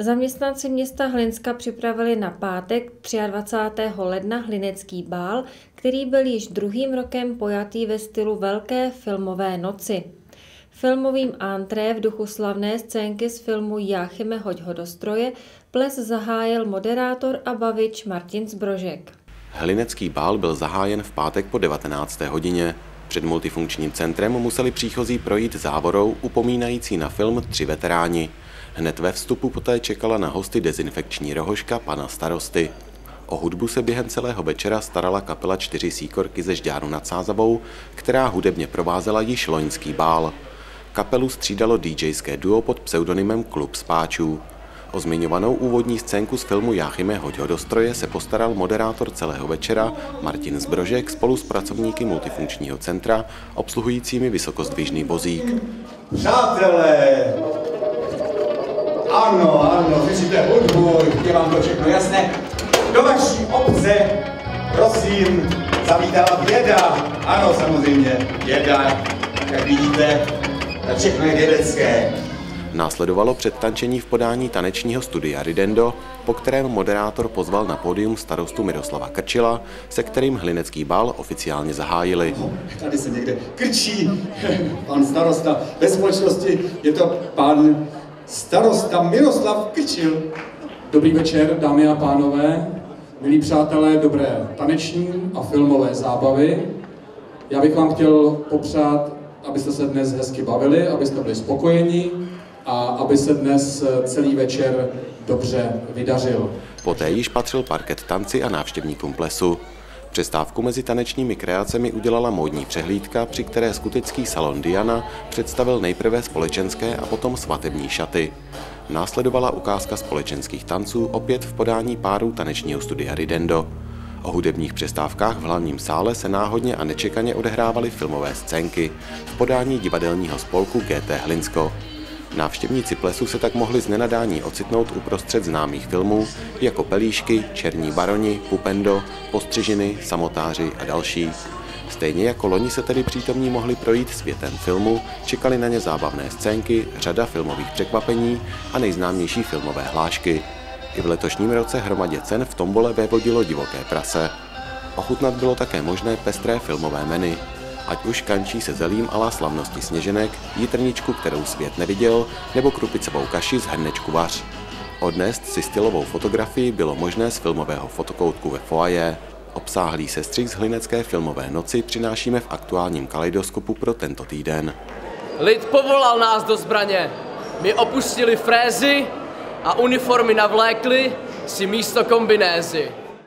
Zaměstnanci města Hlinska připravili na pátek 23. ledna Hlinecký bál, který byl již druhým rokem pojatý ve stylu Velké filmové noci. Filmovým antré v duchu slavné scénky z filmu Jáchyme hoď ho do stroje ples zahájil moderátor a bavič Martin Zbrožek. Hlinecký bál byl zahájen v pátek po 19. hodině. Před multifunkčním centrem museli příchozí projít závorou upomínající na film Tři veteráni. Hned ve vstupu poté čekala na hosty dezinfekční rohožka pana starosty. O hudbu se během celého večera starala kapela Čtyři síkorky ze Žďáru nad Sázavou, která hudebně provázela již loňský bál. Kapelu střídalo DJské duo pod pseudonymem Klub spáčů. O zmiňovanou úvodní scénku z filmu Jáchyme hoď ho do stroje se postaral moderátor celého večera Martin Zbrožek spolu s pracovníky multifunkčního centra obsluhujícími vysokozdvižný vozík. Přátelé, ano, ano, slyšíte hudbu, je vám to všechno jasné. Do vaší obce, prosím, zavítala věda. Ano, samozřejmě, věda, jak vidíte, všechno je vědecké. Následovalo předtančení v podání tanečního studia Ridendo, po kterém moderátor pozval na pódium starostu Miroslava Krčila, se kterým Hlinecký bal oficiálně zahájili. Tady se někde krčí pan starosta. Ve společnosti je to pan starosta Miroslav Krčil. Dobrý večer, dámy a pánové, milí přátelé, dobré taneční a filmové zábavy. Já bych vám chtěl popřát, abyste se dnes hezky bavili, abyste byli spokojeni a aby se dnes celý večer dobře vydařil. Poté již patřil parket tanci a návštěvníkům plesu. Přestávku mezi tanečními kreacemi udělala módní přehlídka, při které skutečný salon Diana představil nejprve společenské a potom svatební šaty. Následovala ukázka společenských tanců opět v podání párů tanečního studia Ridendo. O hudebních přestávkách v hlavním sále se náhodně a nečekaně odehrávaly filmové scénky v podání divadelního spolku GT Hlinsko. Návštěvníci plesu se tak mohli z nenadání ocitnout uprostřed známých filmů jako Pelíšky, Černí baroni, Pupendo, Postřižiny, Samotáři a další. Stejně jako loni se tedy přítomní mohli projít světem filmu, čekali na ně zábavné scénky, řada filmových překvapení a nejznámější filmové hlášky. I v letošním roce hromadě cen v tombole vévodilo divoké prase. Ochutnat bylo také možné pestré filmové menu, ať už kančí se zelím ala slavnosti sněženek, jitrničku, kterou svět neviděl, nebo krupicovou kaši z hrnečku vař. Odnést si stylovou fotografii bylo možné z filmového fotokoutku ve foaje. Obsáhlý sestřih z Hlinecké filmové noci přinášíme v aktuálním kaleidoskopu pro tento týden. Lid povolal nás do zbraně. My opustili frézy a uniformy navlékli si místo kombinézy.